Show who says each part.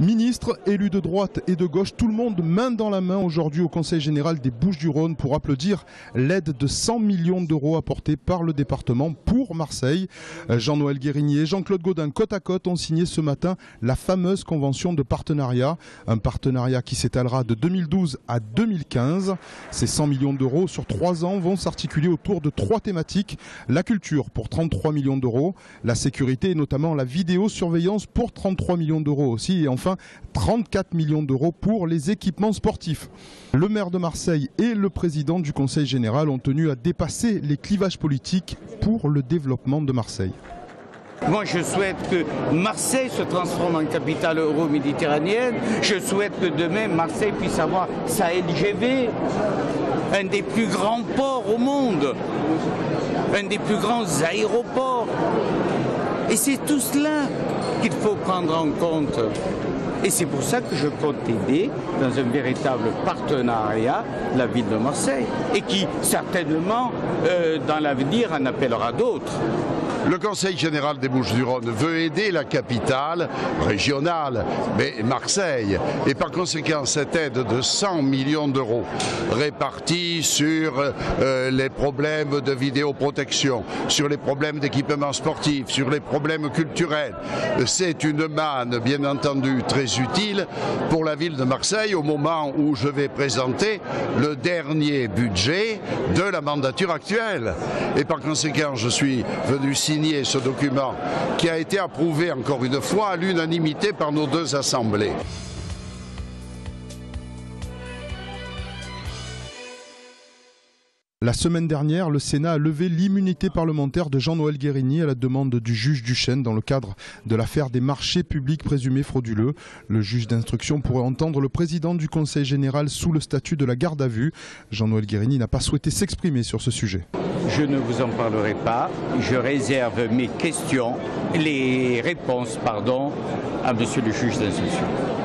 Speaker 1: Ministres, élus de droite et de gauche, tout le monde main dans la main aujourd'hui au Conseil général des Bouches-du-Rhône pour applaudir l'aide de 100 millions d'euros apportée par le département pour Marseille. Euh, Jean-Noël Guérigny et Jean-Claude Gaudin, côte à côte, ont signé ce matin la fameuse convention de partenariat. Un partenariat qui s'étalera de 2012 à 2015. Ces 100 millions d'euros sur trois ans vont s'articuler autour de trois thématiques. La culture pour 33 millions d'euros, la sécurité et notamment la vidéosurveillance pour 33 millions d'euros aussi. 34 millions d'euros pour les équipements sportifs. Le maire de Marseille et le président du Conseil général ont tenu à dépasser les clivages politiques pour le développement de Marseille.
Speaker 2: Moi, je souhaite que Marseille se transforme en capitale euro-méditerranéenne. Je souhaite que demain, Marseille puisse avoir sa LGV, un des plus grands ports au monde, un des plus grands aéroports. Et c'est tout cela qu'il faut prendre en compte. Et c'est pour ça que je compte aider dans un véritable partenariat la ville de Marseille et qui certainement euh, dans l'avenir en appellera d'autres.
Speaker 3: Le Conseil général des Bouches-du-Rhône veut aider la capitale régionale, mais Marseille, et par conséquent cette aide de 100 millions d'euros répartie sur euh, les problèmes de vidéoprotection, sur les problèmes d'équipement sportif, sur les problèmes culturels, c'est une manne bien entendu très utile pour la ville de Marseille au moment où je vais présenter le dernier budget de la mandature actuelle. Et par conséquent, je suis venu ce document qui a été approuvé encore une fois à l'unanimité par nos deux assemblées.
Speaker 1: La semaine dernière, le Sénat a levé l'immunité parlementaire de Jean-Noël Guérigny à la demande du juge Duchesne dans le cadre de l'affaire des marchés publics présumés frauduleux. Le juge d'instruction pourrait entendre le président du Conseil général sous le statut de la garde à vue. Jean-Noël Guérigny n'a pas souhaité s'exprimer sur ce sujet.
Speaker 2: Je ne vous en parlerai pas. Je réserve mes questions, les réponses, pardon, à monsieur le juge d'instruction.